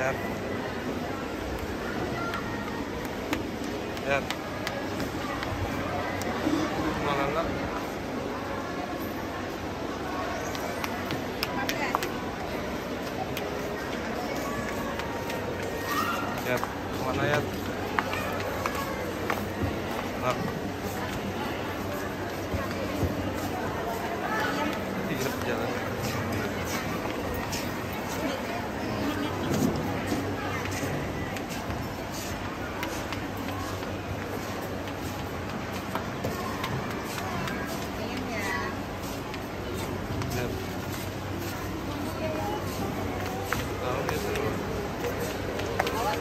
Lihat. Lihat. Lihat. Mana ya?